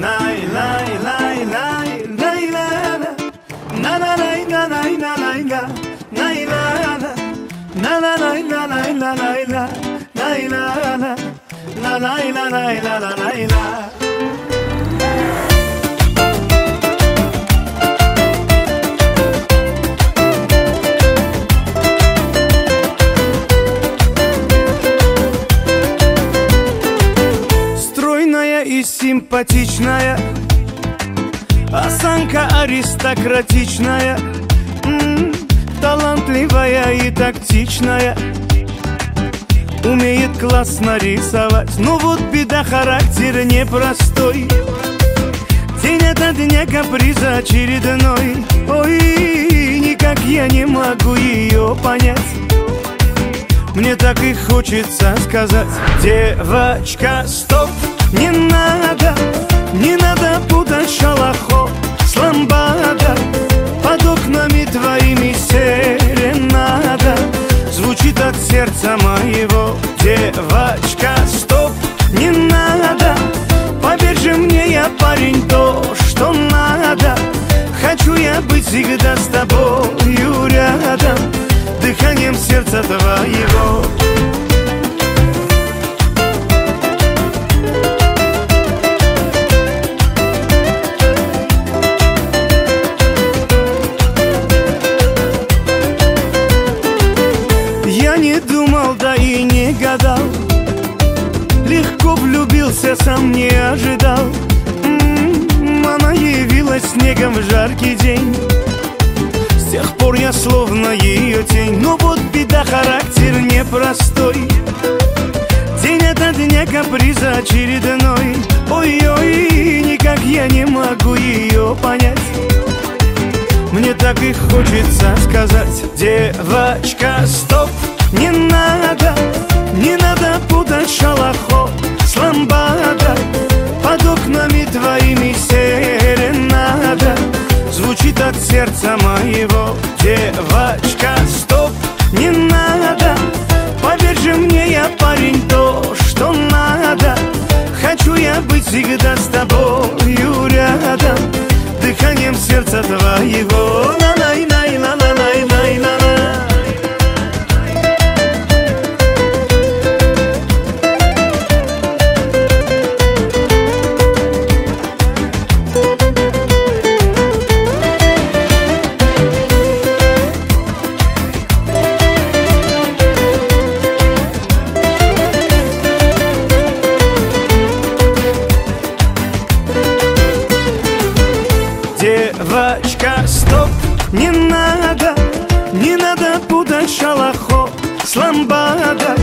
la la. La. La la. La. Симпатичная Осанка аристократичная. М, Талантливая и тактичная. Умеет классно рисовать. Но вот беда, характер непростой. День ото дня каприза очередной. Ой, никак я не могу ее понять. Мне так и хочется сказать. Девочка, стоп, не надо Не надо путать шалахо с ламбада Под окнами твоими серенада Звучит от сердца моего Девочка, стоп, не надо Поверь же мне, я парень, то, что надо. Хочу я быть всегда с тобою рядом. Дыханием сердца твоего влюбился, сам не ожидал. М, Она явилась снегом в жаркий день. С тех пор я словно ее тень. Но вот беда, характер непростой. День ото дня каприза очередной. Ой-ой, никак я не могу ее понять. Мне так и хочется сказать Девочка, стоп, Не надо Девочка, стоп, не надо, не надо путать шалахо с ламбада.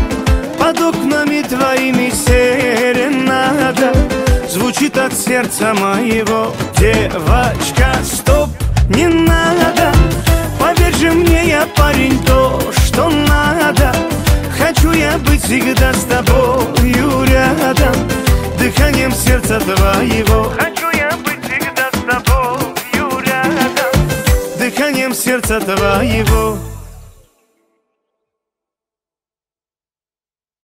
Под окнами твоими серенада. Звучит от сердца моего. Девочка, стоп, не надо. Поверь же мне, я парень, то, что надо. Хочу я быть всегда с тобою рядом. Дыханием сердца твоего. Хочу Дыханием сердца твоего